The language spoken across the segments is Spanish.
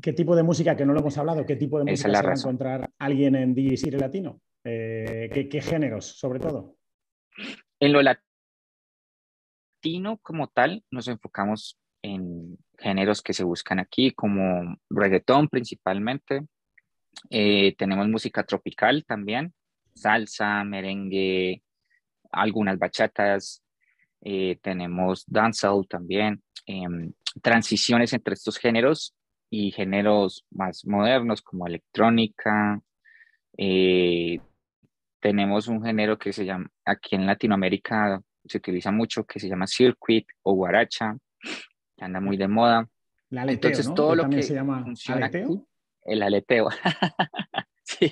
¿Qué tipo de música, que no lo hemos hablado, qué tipo de música se va a encontrar alguien en DJ Latino? Eh, ¿qué, géneros, sobre todo? En lo latino como tal, nos enfocamos en géneros que se buscan aquí, como reggaetón principalmente. Eh, tenemos música tropical también, salsa, merengue, algunas bachatas. Eh, tenemos dancehall también. Em, transiciones entre estos géneros y géneros más modernos como electrónica. Eh, tenemos un género que se llama, aquí en Latinoamérica se utiliza mucho, que se llama circuit o guaracha, que anda muy de moda. El aleteo, Entonces, todo lo que se llama aleteo. el aleteo. sí.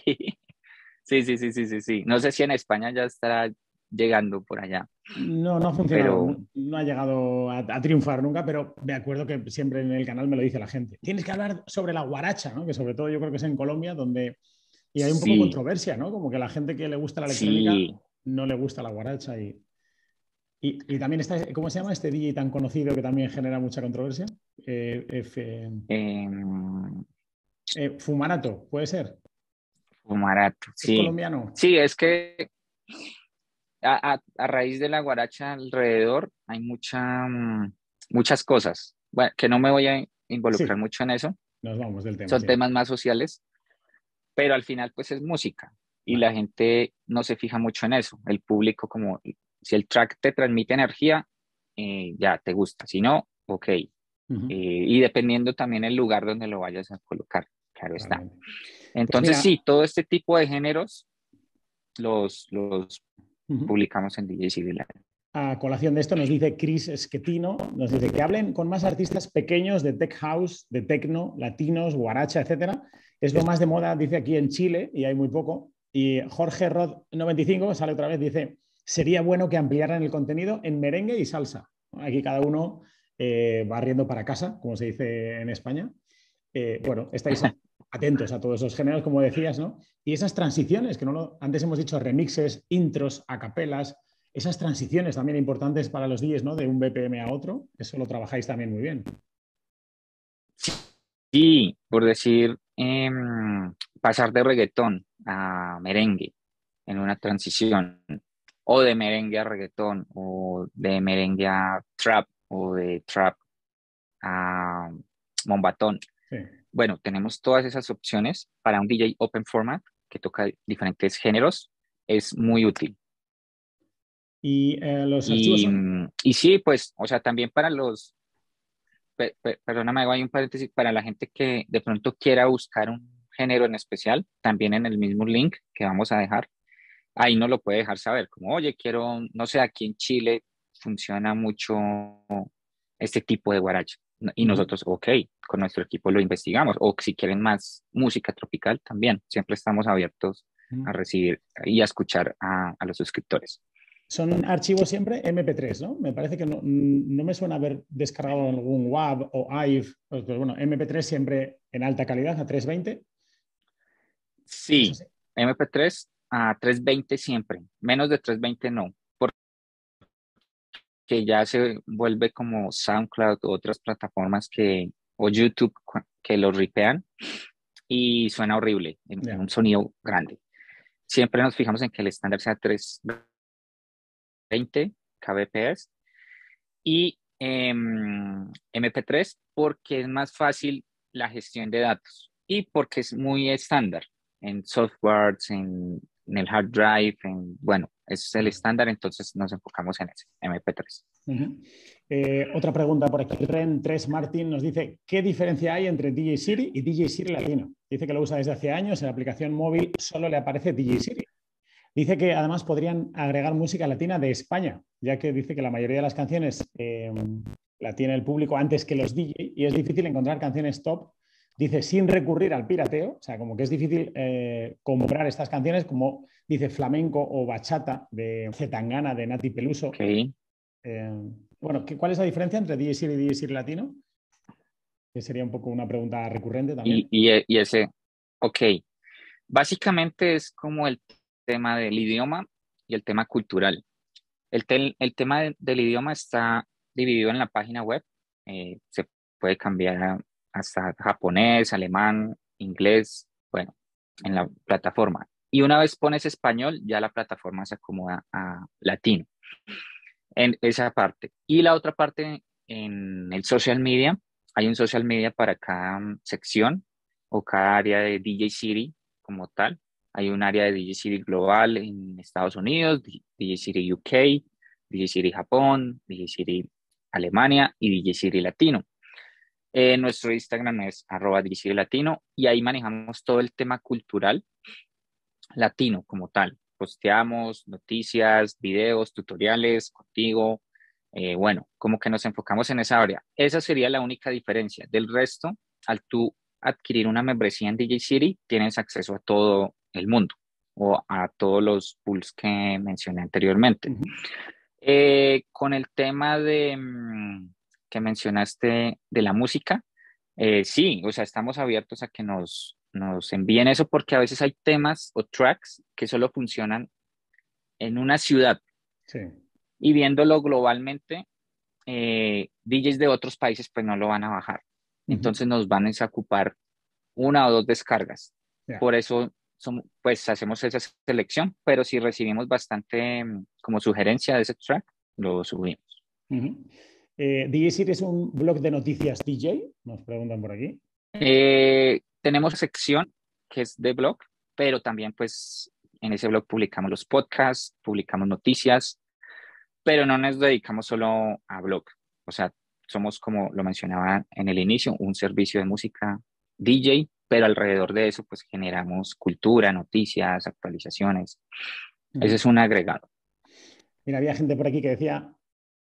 sí, sí, sí, sí, sí, sí. No sé si en España ya estará llegando por allá. No, no ha funcionado, no, ha llegado a, triunfar nunca, pero me acuerdo que siempre en el canal me lo dice la gente. Tienes que hablar sobre la guaracha, ¿no? que sobre todo yo creo que es en Colombia donde... Y hay un poco de controversia, ¿no? Como que la gente que le gusta la electrónica no le gusta la guaracha y... Y, también está, ¿cómo se llama este DJ tan conocido que también genera mucha controversia? Eh, em, eh, Fumarato, ¿puede ser? Fumarato, sí. colombiano? Sí, es que a, raíz de la guaracha alrededor hay mucha, mm, muchas cosas. Bueno, que no me voy a involucrar mucho en eso. Nos vamos del tema. Son temas más sociales, pero al final pues es música y la gente no se fija mucho en eso. El público como, si el track te transmite energía, eh, ya te gusta. Si no, ok. Eh, y dependiendo también el lugar donde lo vayas a colocar, claro está. Pues Entonces sí, todo este tipo de géneros los, los publicamos en DJ Civil. A colación de esto nos dice Chris Esquetino, nos dice que hablen con más artistas pequeños de tech house, de techno, latinos, guaracha, etcétera. Es lo más de moda, dice aquí en Chile, y hay muy poco. Y Jorge Rod 95 sale otra vez, dice, sería bueno que ampliaran el contenido en merengue y salsa. Aquí cada uno eh, barriendo para casa, como se dice en España. Eh, bueno, estáis atentos a todos esos géneros, como decías, ¿no? Y esas transiciones, que no lo, antes hemos dicho remixes, intros, acapelas, esas transiciones también importantes para los DJs, ¿no? De un BPM a otro, eso lo trabajáis también muy bien. Sí, por decir, em, pasar de reggaetón a merengue en una transición, o de merengue a reggaetón, o de merengue a trap, o de trap a mombatón. Sí bueno, tenemos todas esas opciones para un DJ Open Format que toca diferentes géneros. Es muy útil. Y eh, los archivos. Y, sí, pues, o sea, también para los. perdóname, hay un paréntesis. Para la gente que de pronto quiera buscar un género en especial, también en el mismo link que vamos a dejar, ahí no lo puede dejar saber. Como, oye, quiero, no sé, aquí en Chile funciona mucho este tipo de guaracha. Y nosotros, ok, con nuestro equipo lo investigamos. O si quieren más música tropical, también. Siempre estamos abiertos a recibir y a escuchar a, los suscriptores. Son archivos siempre MP3, ¿no? Me parece que no, me suena haber descargado algún WAV o IVE. Pues bueno, MP3 siempre en alta calidad, a 320. Sí, MP3 a 320 siempre. Menos de 320 no que ya se vuelve como SoundCloud o otras plataformas que, o YouTube que lo ripean y suena horrible, en, un sonido grande. Siempre nos fijamos en que el estándar sea 320 kbps y MP3 em, porque es más fácil la gestión de datos y porque es muy estándar en softwares, en en el hard drive, en, bueno, es el estándar, entonces nos enfocamos en ese, MP3. Eh, otra pregunta por aquí. Ren 3 Martin nos dice, ¿qué diferencia hay entre DJ Siri y DJ Siri Latino? Dice que lo usa desde hace años, en la aplicación móvil solo le aparece DJ Siri. Dice que además podrían agregar música latina de España, ya que dice que la mayoría de las canciones eh, la tiene el público antes que los DJ y es difícil encontrar canciones top dice sin recurrir al pirateo, o sea, como que es difícil eh, comprar estas canciones, como dice flamenco o bachata de Zetangana de Nati Peluso. Eh, bueno, ¿cuál es la diferencia entre DJC y DJC latino? Que sería un poco una pregunta recurrente también. Y, ese, ok. Básicamente es como el tema del idioma y el tema cultural. El, el tema del idioma está dividido en la página web. Eh, se puede cambiar hasta japonés, alemán, inglés, bueno, en la plataforma. Y una vez pones español, ya la plataforma se acomoda a latino en esa parte. Y la otra parte, en el social media, hay un social media para cada mm, sección o cada área de DJ City como tal. Hay un área de DJ City global en Estados Unidos, DJ City UK, DJ City Japón, DJ City Alemania y DJ City Latino. Eh, nuestro Instagram es arroba Latino y ahí manejamos todo el tema cultural latino como tal. Posteamos noticias, videos, tutoriales contigo. Eh, bueno, como que nos enfocamos en esa área. Esa sería la única diferencia. Del resto, al tú adquirir una membresía en DJ City, tienes acceso a todo el mundo o a todos los pools que mencioné anteriormente. Eh, con el tema de mm, que mencionaste de la música, eh, sí, o sea, estamos abiertos a que nos, nos envíen eso porque a veces hay temas o tracks que solo funcionan en una ciudad. Y viéndolo globalmente, eh, DJs de otros países pues no lo van a bajar. Entonces nos van a ocupar una o dos descargas. Por eso pues hacemos esa selección, pero si recibimos bastante mm, como sugerencia de ese track, lo subimos. Eh, DJ City es un blog de noticias DJ, nos preguntan por aquí. Eh, tenemos sección que es de blog, pero también pues en ese blog publicamos los podcasts, publicamos noticias, pero no nos dedicamos solo a blog. O sea, somos como lo mencionaba en el inicio, un servicio de música DJ, pero alrededor de eso pues generamos cultura, noticias, actualizaciones. Ese es un agregado. Mira, había gente por aquí que decía,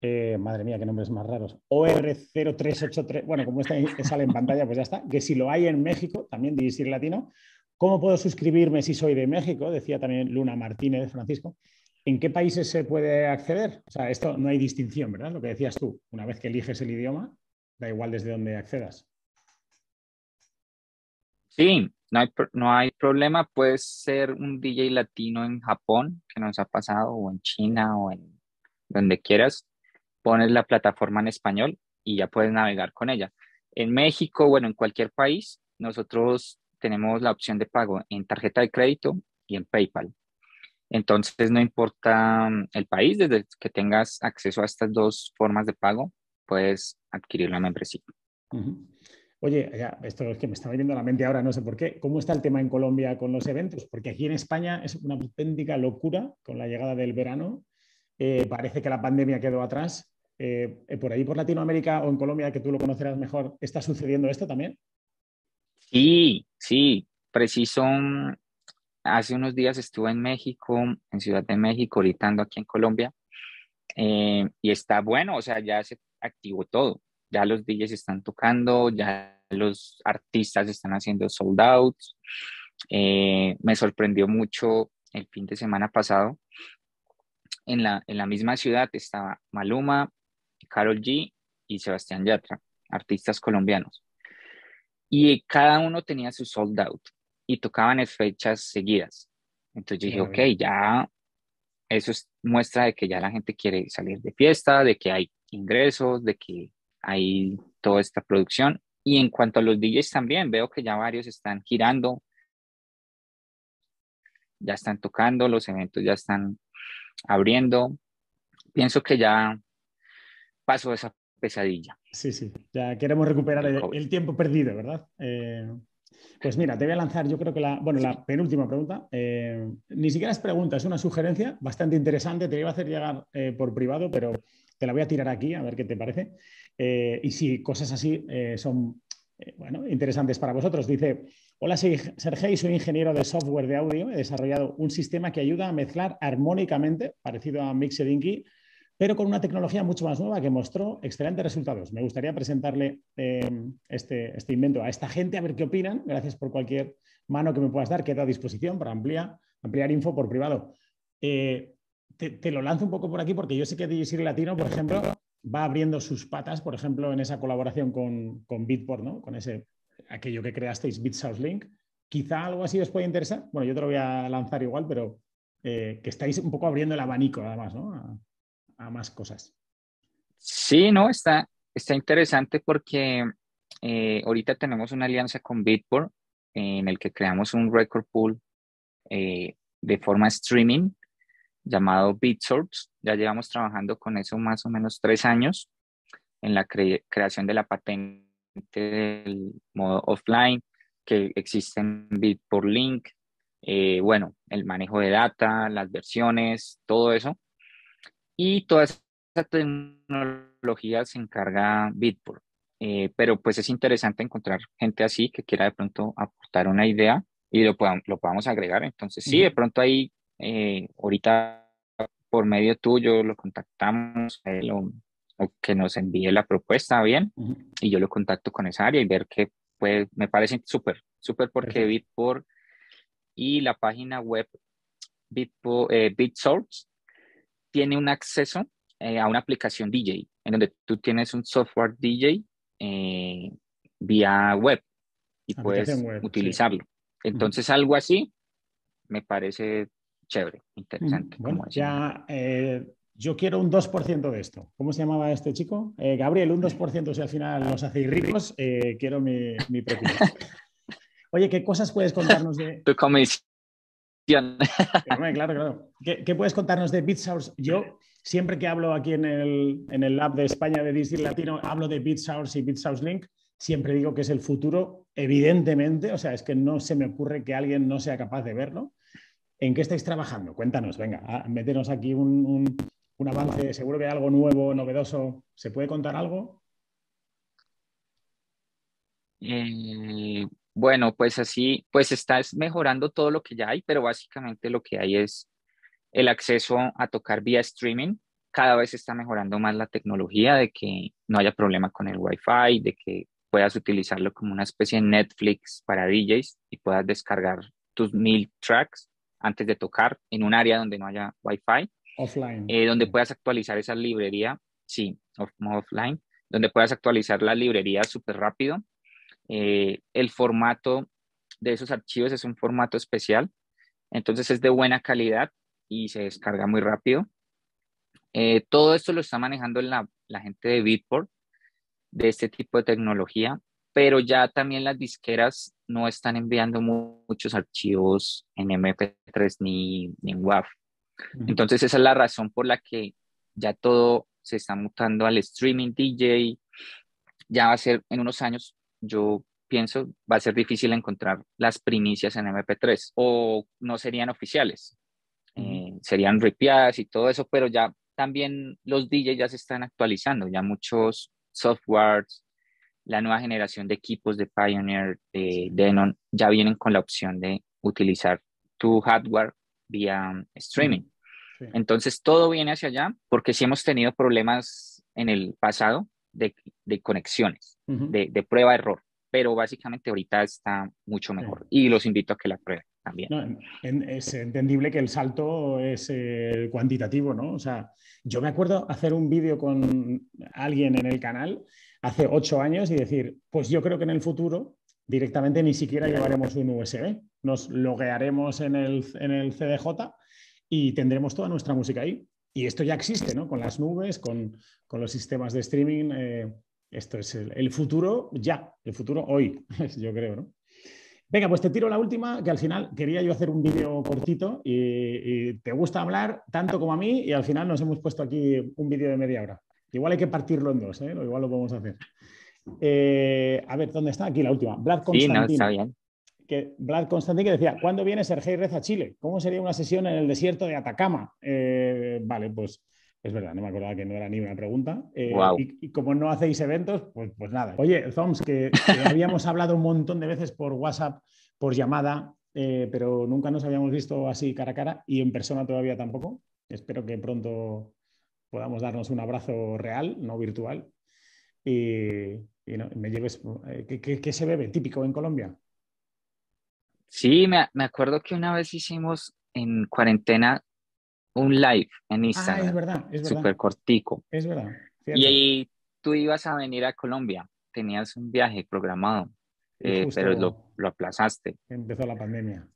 eh, madre mía, qué nombres más raros, OR0383, bueno, como está, sale en pantalla, pues ya está, que si lo hay en México, también Dirigir Latino, ¿cómo puedo suscribirme si soy de México? Decía también Luna Martínez, Francisco. ¿En qué países se puede acceder? O sea, esto no hay distinción, ¿verdad? Lo que decías tú, una vez que eliges el idioma, da igual desde dónde accedas. Sí, no hay, no hay problema. Puedes ser un DJ latino en Japón, que nos ha pasado, o en China, o en donde quieras. Pones la plataforma en español y ya puedes navegar con ella. En México, bueno, en cualquier país, nosotros tenemos la opción de pago en tarjeta de crédito y en PayPal. Entonces, no importa mm, el país, desde que tengas acceso a estas dos formas de pago, puedes adquirir la membresía. Oye, esto es que me está viniendo a la mente ahora, no sé por qué. ¿Cómo está el tema en Colombia con los eventos? Porque aquí en España es una auténtica locura con la llegada del verano. Eh, parece que la pandemia quedó atrás. Eh, eh, por ahí, por Latinoamérica o en Colombia, que tú lo conocerás mejor, ¿está sucediendo esto también? Sí, sí, preciso. Mm, hace unos días estuve en México, en Ciudad de México, gritando aquí en Colombia, y está bueno, o sea, ya se activó todo ya los DJs están tocando, ya los artistas están haciendo sold outs. Eh, me sorprendió mucho el fin de semana pasado. En la, en la misma ciudad estaba Maluma, Carol G y Sebastián Yatra, artistas colombianos. Y cada uno tenía su sold out y tocaban en fechas seguidas. Entonces yo dije, ok, ya eso es muestra de que ya la gente quiere salir de fiesta, de que hay ingresos, de que hay toda esta producción. Y en cuanto a los DJs también, veo que ya varios están girando, ya están tocando, los eventos ya están abriendo. Pienso que ya pasó esa pesadilla. Sí, sí, ya queremos recuperar el, tiempo perdido, ¿verdad? Eh, pues mira, te voy a lanzar, yo creo que la, bueno, la penúltima pregunta, eh, ni siquiera es pregunta, es una sugerencia bastante interesante, te iba a hacer llegar eh, por privado, pero te la voy a tirar aquí a ver qué te parece. Y si cosas así son bueno, interesantes para vosotros. Dice, hola, soy Sergei, soy ingeniero de software de audio. He desarrollado un sistema que ayuda a mezclar armónicamente, parecido a Mixedinky, pero con una tecnología mucho más nueva que mostró excelentes resultados. Me gustaría presentarle este, este, invento a esta gente, a ver qué opinan. Gracias por cualquier mano que me puedas dar, quedo a disposición para ampliar, ampliar info por privado. Te, lo lanzo un poco por aquí porque yo sé que DJ Latino, por ejemplo, va abriendo sus patas, por ejemplo, en esa colaboración con, con Bitport, ¿no? Con ese, aquello que creasteis, BitSource Link. Quizá algo así os puede interesar. Bueno, yo te lo voy a lanzar igual, pero eh, que estáis un poco abriendo el abanico, además, ¿no? A, más cosas. Sí, no, está, está interesante porque eh, ahorita tenemos una alianza con Beatport en el que creamos un record pool eh, de forma streaming llamado BeatSource. Ya llevamos trabajando con eso más o menos tres años en la creación de la patente del modo offline que existe en Beatport Link. Eh, bueno, el manejo de data, las versiones, todo eso. Y toda esa tecnología se encarga Bitport. Eh, pero pues es interesante encontrar gente así que quiera de pronto aportar una idea y lo, podamos, lo podamos agregar. Entonces, sí, de pronto ahí, eh, ahorita por medio tuyo lo contactamos o, que nos envíe la propuesta, bien, y yo lo contacto con esa área y ver qué pues me parece súper, súper porque Bitport y la página web Bitport, eh, BitSource tiene un acceso eh, a una aplicación DJ, en donde tú tienes un software DJ eh, vía web y puedes utilizarlo. Entonces, algo así me parece chévere, interesante. Bueno, ya eh, yo quiero un 2% de esto. ¿Cómo se llamaba este chico? Gabriel, un 2% si al final nos hacéis ricos, quiero mi, mi Oye, ¿qué cosas puedes contarnos de... Tu comisión. Claro, claro. ¿Qué, puedes contarnos de BitSource? Yo siempre que hablo aquí en el, en el lab de España de Disney Latino, hablo de BitSource y BitSource Link, siempre digo que es el futuro, evidentemente, o sea, es que no se me ocurre que alguien no sea capaz de verlo. ¿En qué estáis trabajando? Cuéntanos, venga, metenos aquí un, avance, seguro que hay algo nuevo, novedoso. ¿Se puede contar algo? Eh, bueno, pues así, pues estás mejorando todo lo que ya hay, pero básicamente lo que hay es el acceso a tocar vía streaming. Cada vez está mejorando más la tecnología de que no haya problema con el Wi-Fi, de que puedas utilizarlo como una especie de Netflix para DJs y puedas descargar tus mil tracks antes de tocar en un área donde no haya Wi-Fi. Offline. Eh, donde puedas actualizar esa librería, sí, offline, donde puedas actualizar la librería súper rápido. Eh, el formato de esos archivos es un formato especial, entonces es de buena calidad y se descarga muy rápido. Eh, todo esto lo está manejando la, la gente de Bitport, de este tipo de tecnología, pero ya también las disqueras no están enviando muchos archivos en MP3 ni, en WAV. Entonces esa es la razón por la que ya todo se está mutando al streaming DJ. Ya va a ser en unos años, yo pienso, va a ser difícil encontrar las primicias en MP3 o no serían oficiales. Eh, serían ripiadas y todo eso, pero ya también los DJs ya se están actualizando, ya muchos softwares, la nueva generación de equipos de Pioneer, de Denon, ya vienen con la opción de utilizar tu hardware vía streaming. Entonces todo viene hacia allá porque sí hemos tenido problemas en el pasado de, de conexiones, de, de prueba-error, pero básicamente ahorita está mucho mejor y los invito a que la prueben también. es entendible que el salto es eh, cuantitativo, ¿no? O sea, yo me acuerdo hacer un vídeo con alguien en el canal hace ocho años y decir, pues yo creo que en el futuro directamente ni siquiera llevaremos un USB, nos loguearemos en el, en el CDJ y tendremos toda nuestra música ahí. Y esto ya existe, ¿no? Con las nubes, con, los sistemas de streaming. Eh, esto es el, el, futuro ya, el futuro hoy, yo creo, ¿no? Venga, pues te tiro la última, que al final quería yo hacer un vídeo cortito y, te gusta hablar tanto como a mí y al final nos hemos puesto aquí un vídeo de media hora. Igual hay que partirlo en dos, ¿eh? igual lo podemos hacer. Eh, a ver, ¿dónde está? Aquí la última. Vlad Constantin. Sí, no, está bien. Que, Vlad Constantin que decía, ¿cuándo viene Sergei Reza a Chile? ¿Cómo sería una sesión en el desierto de Atacama? Eh, vale, pues es verdad, no me acordaba que no era ni una pregunta. Eh, y, como no hacéis eventos, pues, pues nada. Oye, Zoms, que, habíamos hablado un montón de veces por WhatsApp, por llamada, eh, pero nunca nos habíamos visto así cara a cara y en persona todavía tampoco. Espero que pronto podamos darnos un abrazo real, no virtual. Y, me lleves. Eh, ¿qué, se bebe típico en Colombia? Sí, me, me acuerdo que una vez hicimos en cuarentena un live en Instagram. Ah, es verdad, es verdad. Súper cortico. Es verdad. Y ahí tú ibas a venir a Colombia, tenías un viaje programado, eh, pero lo, lo, aplazaste. Empezó la pandemia.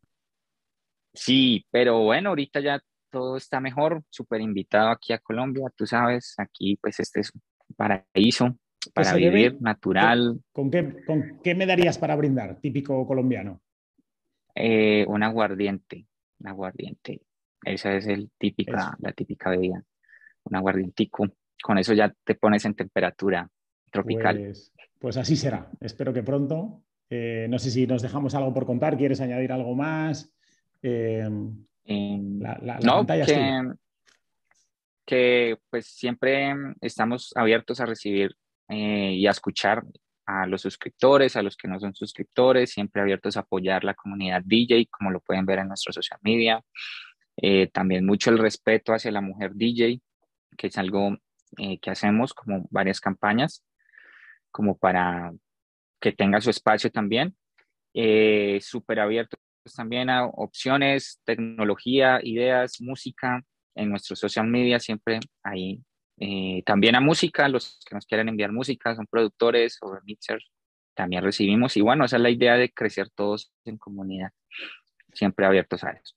Sí, pero bueno, ahorita ya todo está mejor, súper invitado aquí a Colombia, tú sabes, aquí pues este es un paraíso. para vivir, natural. ¿Con qué, ¿Con qué me darías para brindar, típico colombiano? Eh, un aguardiente, un aguardiente. Esa es el típica, la típica bebida. Un aguardientico. Con eso ya te pones en temperatura tropical. Pues, pues así será. Espero que pronto. Eh, no sé si nos dejamos algo por contar. ¿Quieres añadir algo más? Eh, no, que, que, pues siempre estamos abiertos a recibir eh, y a escuchar a los suscriptores, a los que no son suscriptores, siempre abiertos a apoyar la comunidad DJ, como lo pueden ver en nuestro social media. Eh, también mucho el respeto hacia la mujer DJ, que es algo eh, que hacemos como varias campañas, como para que tenga su espacio también. Eh, Súper abiertos también a opciones, tecnología, ideas, música. En nuestro social media siempre hay eh, también a música, los que nos quieran enviar música, son productores o mixers, también recibimos. Y bueno, esa es la idea de crecer todos en comunidad, siempre abiertos a eso.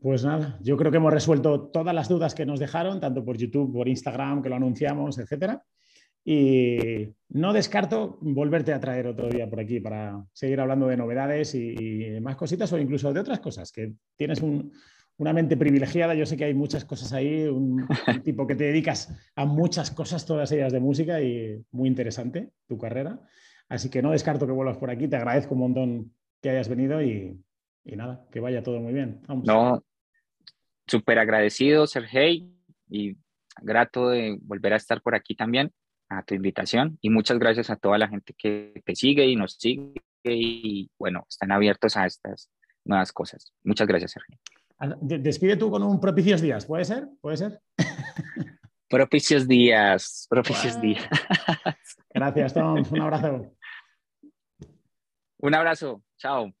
Pues nada, yo creo que hemos resuelto todas las dudas que nos dejaron, tanto por YouTube, por Instagram, que lo anunciamos, etcétera. Y no descarto volverte a traer otro día por aquí para seguir hablando de novedades y, más cositas o incluso de otras cosas, que tienes una mente privilegiada. Yo sé que hay muchas cosas ahí, un, tipo que te dedicas a muchas cosas, todas ellas de música y muy interesante tu carrera. Así que no descarto que vuelvas por aquí. Te agradezco un montón que hayas venido y, nada, que vaya todo muy bien. No, súper agradecido, Sergey, y grato de volver a estar por aquí también a tu invitación y muchas gracias a toda la gente que te sigue y nos sigue y bueno, están abiertos a estas nuevas cosas. Muchas gracias, Sergio. Despide tú con un propicios días, ¿puede ser? ¿Puede ser? propicios días, propicios días. Gracias, Tom. Un abrazo. Un abrazo. Chao.